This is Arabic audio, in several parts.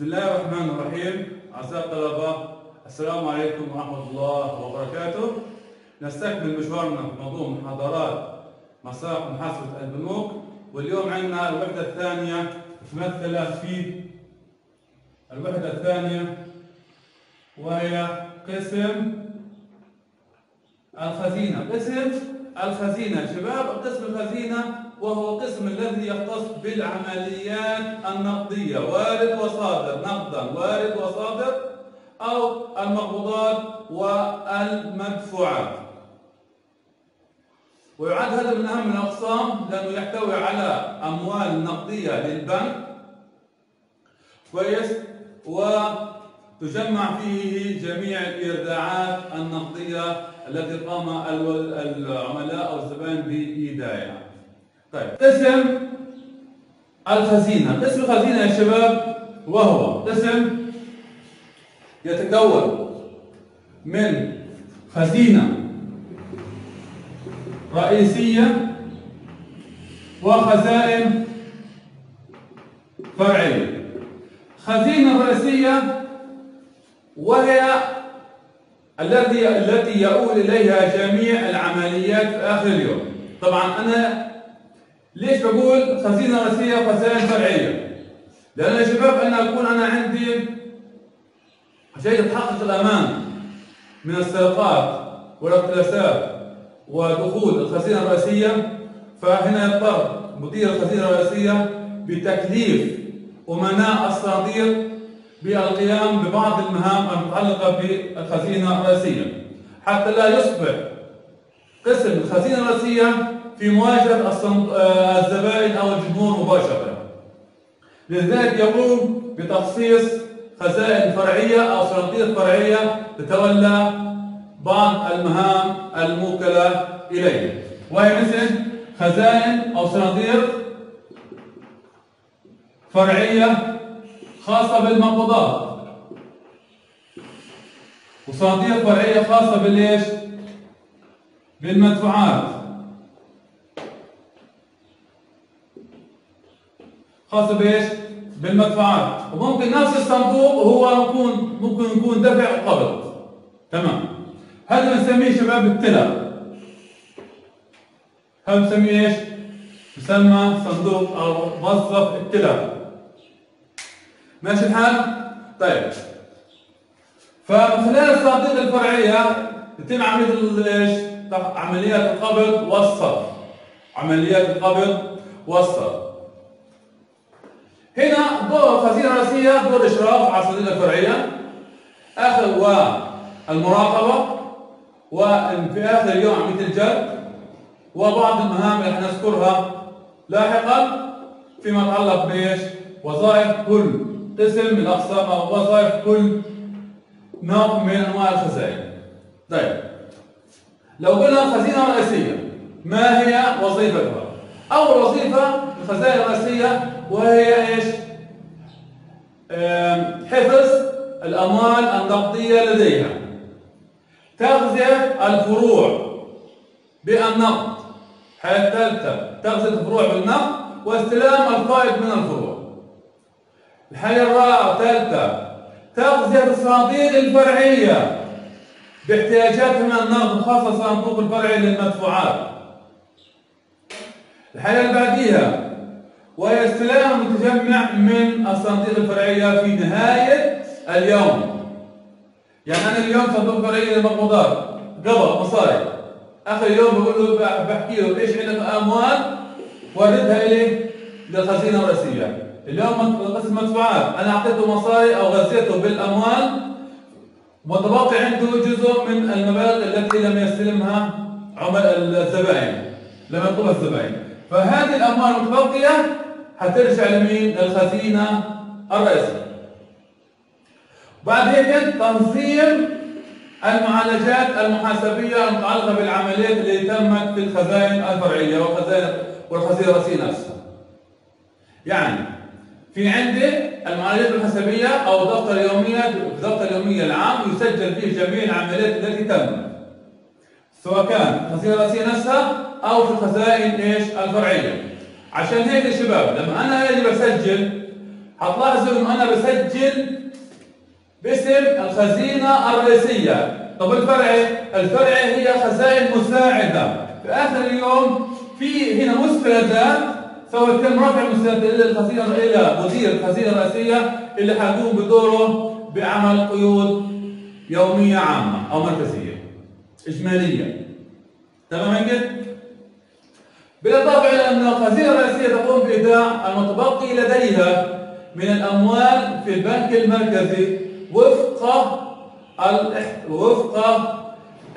بسم الله الرحمن الرحيم أعزائي الطلبة السلام عليكم ورحمة الله وبركاته نستكمل مشوارنا في موضوع محاضرات مساق محاسبة البنوك واليوم عندنا الوحدة الثانية ممثلة في الوحدة الثانية وهي قسم الخزينة. قسم الخزينة. شباب قسم الخزينة وهو قسم الذي يختص بالعمليات النقدية. وارد وصادر نقدا. وارد وصادر أو المقبوضات والمدفوعات. ويعد هذا من أهم الأقسام لأنه يحتوي على أموال نقدية للبنك كويس وتجمع فيه جميع الإيرادات النقدية التي قام العملاء أو الزبائن بإيداعها. طيب. قسم الخزينة. قسم الخزينة يا شباب وهو. قسم يتكون من خزينة رئيسية وخزائن فرعية. خزينة رئيسية وهي الذي التي يؤول إليها جميع العمليات في آخر اليوم. طبعا أنا ليش بقول خزينة رئيسية وخزائن فرعية؟ لأن يا شباب أنا أكون أنا عندي عشان تحقق الأمان من السرقات والاختلاسات ودخول الخزينة الرئيسية فهنا يضطر مدير الخزينة الرئيسية بتكليف أمناء الصناديق بالقيام ببعض المهام المتعلقة بالخزينة الرئيسية. حتى لا يصبح قسم الخزينة الرئيسية في مواجهة الزبائن أو الجمهور مباشرة. لذلك يقوم بتخصيص خزائن فرعية أو صناديق فرعية تتولى بعض المهام الموكلة إليه. وهي مثل خزائن أو صناديق فرعية خاصة بالمقبوضات وصناديق فرعية خاصة بالإيش؟ بالمدفوعات. خاصة بإيش؟ بالمدفوعات وممكن نفس الصندوق هو يكون ممكن يكون دفع وقبض تمام هذا بنسميه شباب التلا هذا بنسميه إيش؟ يسمى صندوق أو موظف التلا ماشي الحال؟ طيب فمن خلال الصناديق الفرعية يتم عملية إيش؟ عمليات القبض والصرف عمليات القبض والصرف هنا دور الخزينة الرئيسية دور إشراف على الصناديق الفرعية أخذ والمراقبة وفي آخر اليوم عملية الجد وبعض المهام اللي حنذكرها لاحقا فيما يتعلق بإيش؟ وظائف كل قسم من أقسام أو وظائف كل نوع من أنواع الخزائن. طيب لو قلنا خزينة رئيسية ما هي وظيفتها؟ أول وظيفة الخزائن الرئيسية وهي إيش؟ حفظ الأموال النقدية لديها. تغذية الفروع بالنقد. الحالة الثالثة تغذية الفروع بالنقد واستلام الفائض من الفروع. الحالة الرابعة الثالثة تغذية الصناديق الفرعية باحتياجاتها من النقد خاصة الصندوق الفرعي للمدفوعات. الحالة اللي بعديها استلام المتجمع من الصناديق الفرعية في نهاية اليوم. يعني أنا اليوم صندوق فرعي للمقبوضات قبض مصاري آخر اليوم بقول له بحكي له إيش عندك أموال؟ وردها إلي للخزينة الرئيسية. اليوم قسم مدفوعات. أنا أعطيته مصاري أو غذيته بالأموال. متبقي عنده جزء من المبالغ التي لم يستلمها عمل الزبائن لم يطلبها الزبائن. فهذه الأموال المتبقية حترجع لمين؟ للخزينة الرئيسية. بعد هيك تنظيم المعالجات المحاسبية المتعلقة بالعمليات اللي تمت في الخزائن الفرعية والخزائن والخزينة الرئيسية نفسها. يعني في عندي المعالجات المحاسبية أو الدفتر اليومية الدفتر اليومية العام يسجل فيه جميع العمليات التي تمت. سواء كان الخزينة الرئيسية نفسها أو في الخزائن إيش؟ الفرعية. عشان هيك يا شباب لما أنا أجي بسجل هتلاحظوا انه أنا بسجل باسم الخزينة الرئيسية. طب الفرعي الفرعي هي خزائن مساعدة. في آخر اليوم في هنا مستندات سوف يتم رفع المستندات إلى الخزينة إلى مدير الخزينة الرئيسية اللي حيقوم بدوره بعمل قيود يومية عامة أو مركزية إجمالية. تمام هيك؟ بالاضافه إلى أن الخزينه الرئيسية تقوم بايداع المتبقي لديها من الأموال في البنك المركزي وفق وفق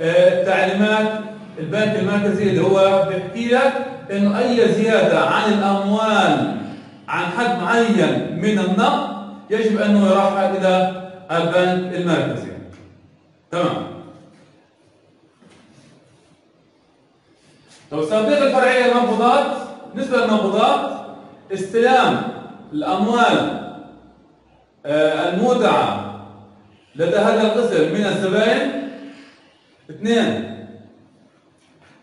آه، تعليمات البنك المركزي اللي هو بيحكي لك انه أي زيادة عن الأموال عن حد معين من النقد يجب أنه يرحل إلى البنك المركزي. تمام. طب الصناديق الفرعيه المنقوضات بالنسبة للمنقوضات استلام الأموال آه، المودعة لدى هذا القسم من الزبائن. اثنين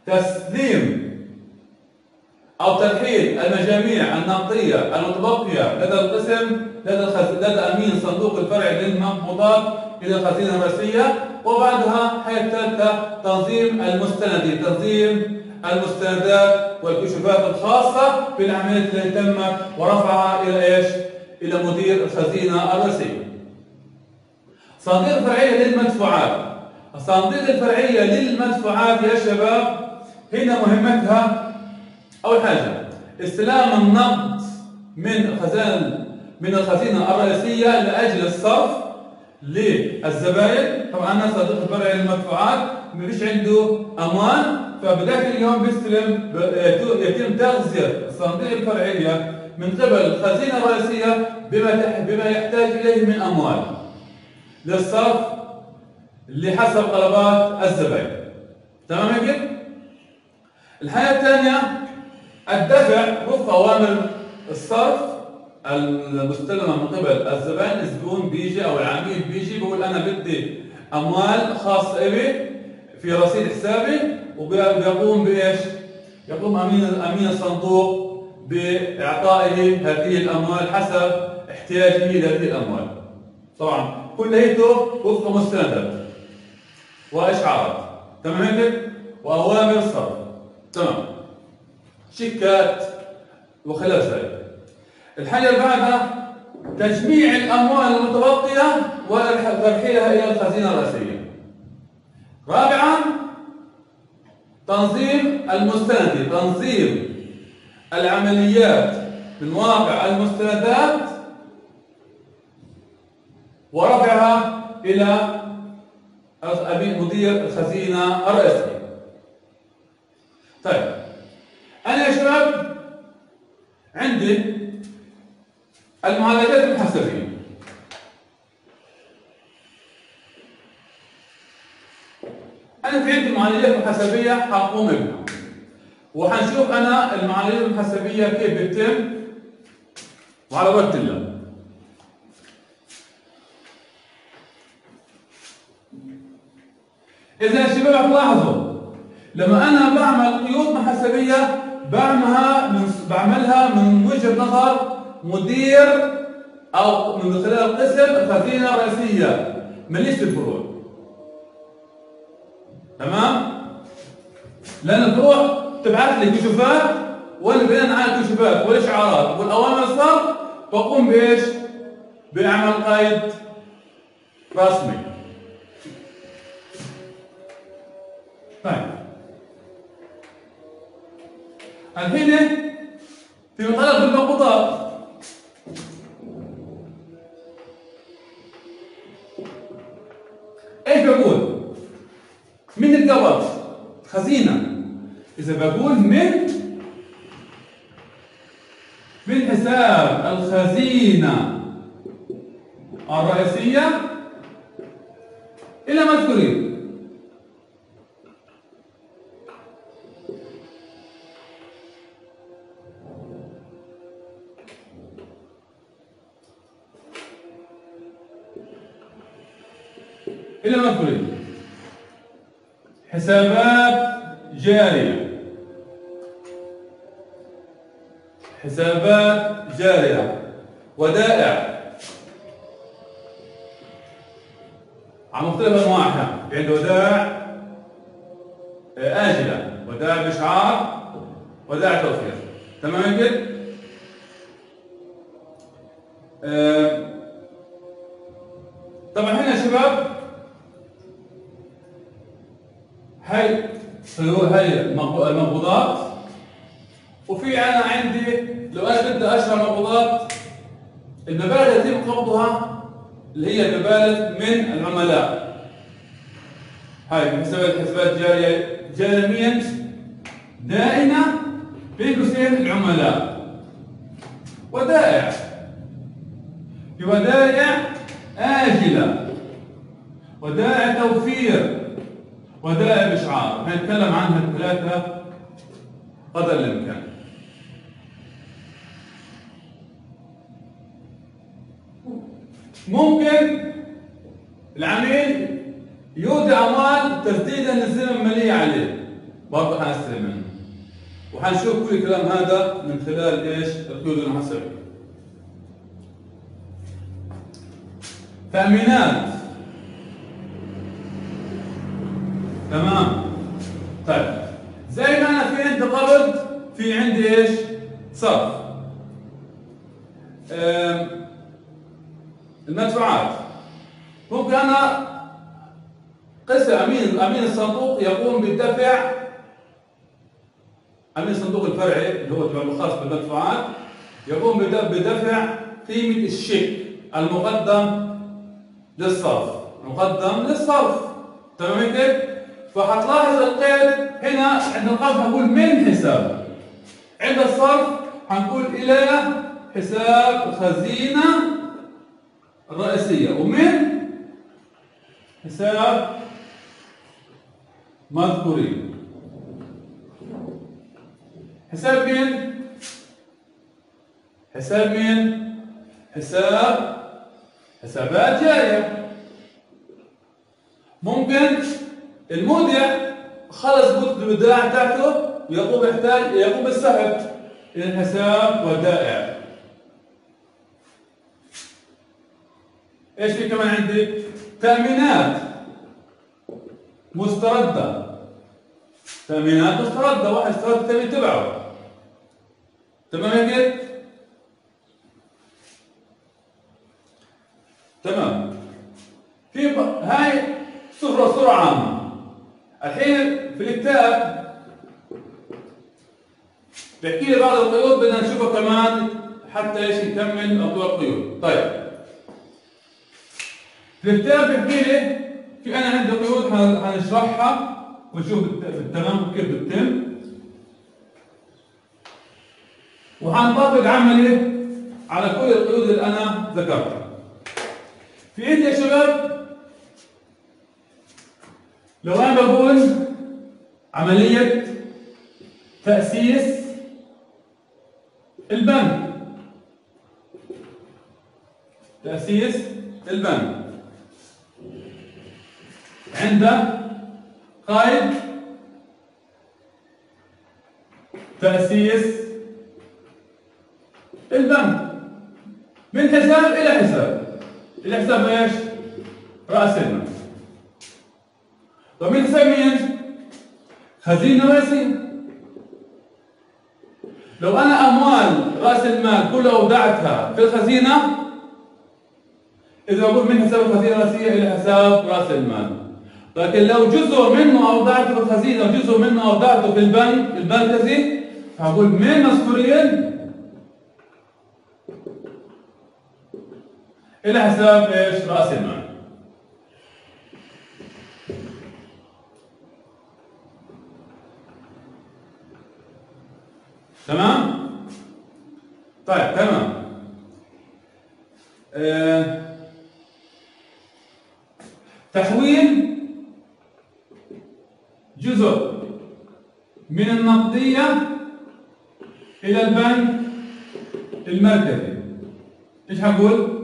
تسليم أو ترحيل المجاميع النقدية المتبقية لدى القسم لدى لدى أمين صندوق الفرع للمقبوضات إلى الخزينة الرئيسية. وبعدها الثالثة تنظيم المستندي تنظيم المستندات والكشوفات الخاصة بالعملية التي تمت ورفعها إلى إيش؟ إلى مدير الخزينة الرئيسية. صناديق الفرعية للمدفوعات. الصناديق الفرعية للمدفوعات يا شباب هنا مهمتها أول حاجة استلام النقد من الخزانة من الخزينة الرئيسية لأجل الصرف للزبائن طبعا صديق الفرع للمدفوعات ما فيش عنده أموال فبداية اليوم بيستلم يتم تغذية الصناديق الفرعية من قبل الخزينة الرئيسية بما بما يحتاج إليه من أموال. للصرف لحسب طلبات الزبائن تمام هيك؟ الحاجة الثانية الدفع وفق أوامر الصرف المستلمة من قبل الزبائن الزبون بيجي أو العميل بيجي بيقول أنا بدي أموال خاصة إبي في رصيد حسابي وبيقوم بإيش؟ يقوم أمين أمين الصندوق بإعطائه هذه الأموال حسب احتياجه لهذه الأموال. طبعا كليته وفق مستندات وإشعارات تمام هيك؟ وأوامر الصرف. تمام شيكات وخلاف ذلك الحاجة اللي بعدها تجميع الأموال المتبقية وترحيلها إلى الخزينة الرئيسية رابعا تنظيم المستند تنظيم العمليات من واقع المستندات ورفعها إلى مدير الخزينة الرئيسية طيب أنا يا شباب عندي المعالجات المحاسبية. أنا في عندي معالجات محاسبية حقوم بها وحنشوف أنا المعالجات المحاسبية كيف بتتم. وعلى وقت الله. إذا يا شباب تلاحظوا لما أنا بعمل قيود محاسبية بعملها من بعملها من وجهة نظر مدير أو من خلال قسم الخزينه الرئيسيه ماليش الفروع. تمام؟ لأن الفروع تبعث لي كشوفات وأنا بناء على الكشوفات والإشعارات. والأوامر الصرف بقوم بإيش؟ باعمل قيد رسمي. طيب. الحين في مطالب المقبوضات. خزينة. إذا بقول من من حساب الخزينة. الرئيسية؟ إلى مذكورين إلى مفرد حسابات جارية. حسابات جارية. ودائع. على مختلف انواعها في ودائع آه، آجلة. ودائع بإشعار ودائع توفير. تمام كده؟ آه، طبعا هنا يا شباب هاي هاي المقبوضات. وفي أنا عندي لو أنا بدي أشرح مقبوضات المبالغ يتم قبضها اللي هي المبالغ من العملاء. هاي بحسابات حسابات جاريه جانبيا دائمه بين قوسين العملاء. ودائع. ودائع آجلة. ودائع توفير. ودائع إشعار هنتكلم عنها الثلاثة قدر الإمكان. ممكن العميل يودع أموال تسديدا للسلم الماليه عليه. برضه حنستلم منه. وحنشوف كل الكلام هذا من خلال إيش؟ القيود المحاسبية. تأمينات. تمام. طيب. زي ما أنا في عندي قبض في عندي إيش؟ صرف. المدفوعات. ممكن أنا قسم أمين أمين الصندوق يقوم بالدفع. أمين الصندوق الفرعي اللي هو تبع الخاص بالمدفوعات يقوم بدفع قيمة الشيك المقدم للصرف. مقدم للصرف. تمام كيف؟ فحتلاحظ القيد هنا عند القبض هنقول من حساب عند الصرف هنقول إلى حساب الخزينه الرئيسيه ومن حساب مذكورين حساب مين؟ حساب مين؟ حساب حسابات جارية ممكن المودع خلص الودائع بتاعته ويقوم يحتاج يقوم بالسحب إلى الحساب ودائع إيش في كمان عندي؟ تأمينات مستردة تأمينات مستردة واحد استرد التأمين تبعه تمام هيك؟ تمام في. هاي صورة عامة الحين في الكتاب بحكي لي بعض القيود بدنا نشوفها كمان حتى إيش نكمل اطول القيود. طيب. في الكتاب بحكي لي في أنا عندي قيود حنشرحها ونشوف بالتمام كيف بتتم. وحنطبق عملي على كل القيود اللي أنا ذكرتها. في عندي يا شباب لو أنا بقول عملية تأسيس البنك. تأسيس البنك. عند قائد تأسيس البنك. من حساب إلى حساب. الحساب إيش؟ رأس المال. طب مين حساب مين؟ خزينه رئيسيه لو أنا اموال راس المال كلها اودعتها في الخزينة اذا أقول من حساب الخزينة الرئيسيه إلى حساب راس المال لكن لو جزء منه اودعته في الخزينة وجزء منه اودعته في البنك المركزي فأقول من مسؤولين إلى حساب إيش؟ راس المال. تمام؟ طيب تمام. آه تحويل جزء من النقدية إلى البنك المركزي. إيش حقول؟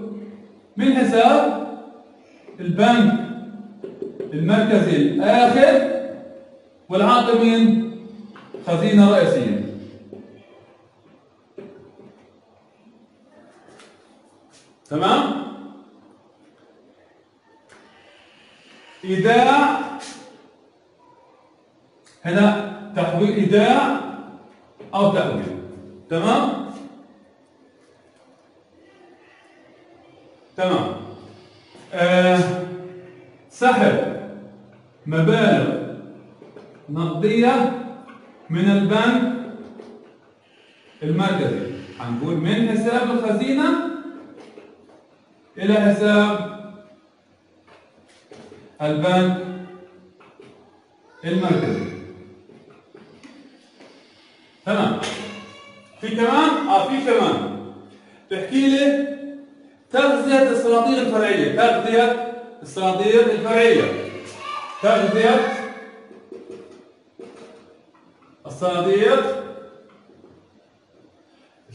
من حساب البنك المركزي الآخر والعاقل مين؟ خزينة رئيسية تمام؟ إيداع هنا تحويل إيداع أو تحويل تمام؟ تمام. آه سحب مبالغ نقدية من البنك المركزي. هنقول من حساب الخزينة إلى حساب البنك المركزي. تمام. في كمان؟ آه في كمان. تحكي لي تغذية الصناديق الفرعية. تغذية الصناديق الفرعية. تغذية الصناديق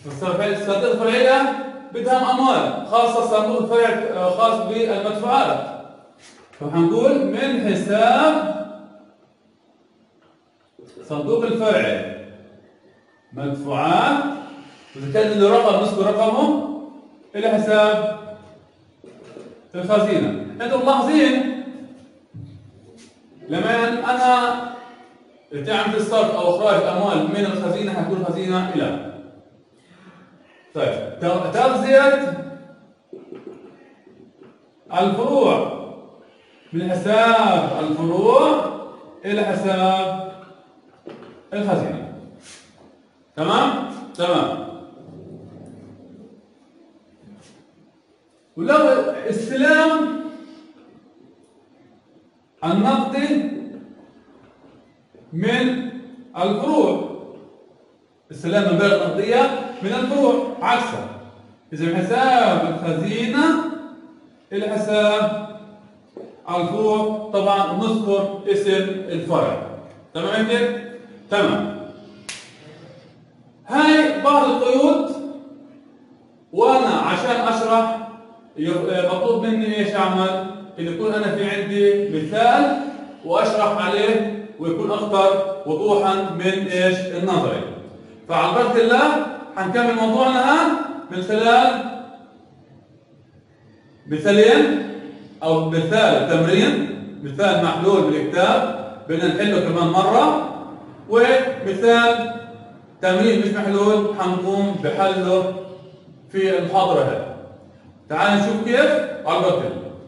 الصناديق الفرعية بدها أموال خاصة صندوق الفرع خاص بالمدفوعات. فحنقول من حساب صندوق الفرع مدفوعات. إذا كان له رقم نسبة رقمه إلى حساب الخزينة. أنتم ملاحظين؟ لما أنا تعمل صرف أو إخراج أموال من الخزينة حتكون خزينة إلى. طيب. تغذية الفروع. من حساب الفروع إلى حساب الخزينة. تمام؟ تمام. ولو استلام النقدي من الفروع. استلام المبالغ النقدية من الفروع عكسها إذا حساب الخزينة إلى حساب الفروع طبعا نذكر اسم الفرع تمام كده؟ تمام هاي بعض القيود وأنا عشان أشرح مطلوب مني إيش أعمل؟ إن يكون أنا في عندي مثال وأشرح عليه ويكون أكثر وضوحا من إيش؟ النظري. فعلى بركه الله حنكمل موضوعنا الآن؟ من خلال مثالين أو مثال تمرين مثال محلول بالكتاب بدنا نحله كمان مرة ومثال تمرين مش محلول حنقوم بحله في المحاضرة هذه. تعال نشوف كيف. على البطل